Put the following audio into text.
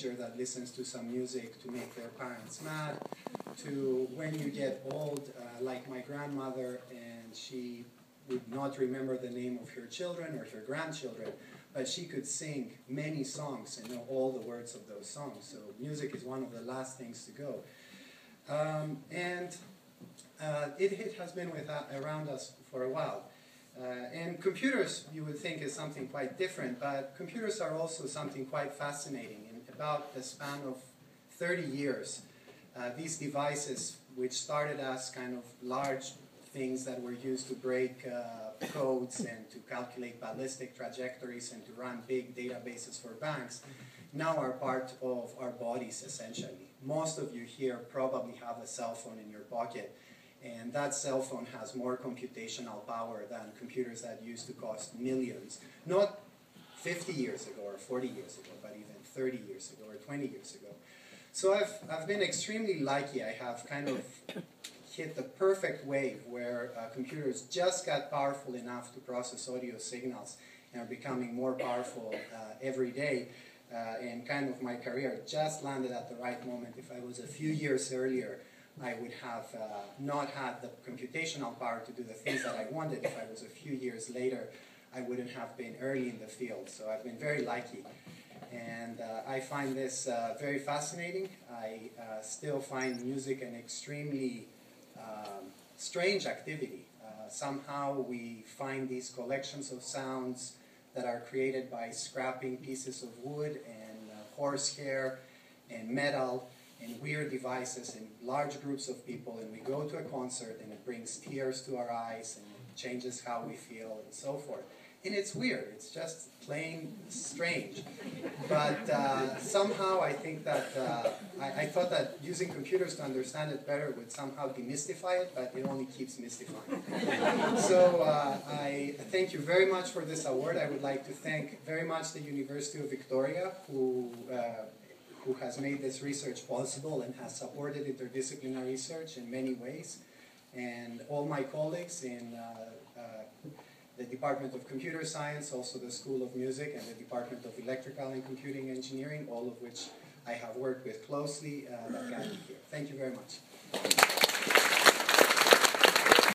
teenager that listens to some music to make their parents mad, to when you get old, uh, like my grandmother, and she would not remember the name of her children or her grandchildren, but she could sing many songs and know all the words of those songs. So music is one of the last things to go. Um, and uh, it, it, has been with, uh, around us for a while. Uh, and computers, you would think, is something quite different, but computers are also something quite fascinating. In about the span of 30 years, uh, these devices, which started as kind of large things that were used to break uh, codes and to calculate ballistic trajectories and to run big databases for banks, now are part of our bodies essentially. Most of you here probably have a cell phone in your pocket and that cell phone has more computational power than computers that used to cost millions. Not 50 years ago or 40 years ago, but even 30 years ago or 20 years ago. So I've, I've been extremely lucky. I have kind of hit the perfect wave where uh, computers just got powerful enough to process audio signals and are becoming more powerful uh, every day. Uh, and kind of my career just landed at the right moment. If I was a few years earlier, I would have uh, not had the computational power to do the things that I wanted. If I was a few years later, I wouldn't have been early in the field. So I've been very lucky. And uh, I find this uh, very fascinating. I uh, still find music an extremely um, strange activity. Uh, somehow we find these collections of sounds that are created by scrapping pieces of wood and uh, horsehair and metal and weird devices and large groups of people and we go to a concert and it brings tears to our eyes and it changes how we feel and so forth. And it's weird, it's just plain strange. But uh, somehow I think that, uh, I, I, thought that using computers to understand it better would somehow demystify it, but it only keeps mystifying. so uh, I thank you very much for this award. I would like to thank very much the University of Victoria who uh, who has made this research possible and has supported interdisciplinary research in many ways. And all my colleagues in uh, uh, the Department of Computer Science, also the School of Music and the Department of Electrical and Computing Engineering, all of which I have worked with closely uh, that got me here. Thank you very much.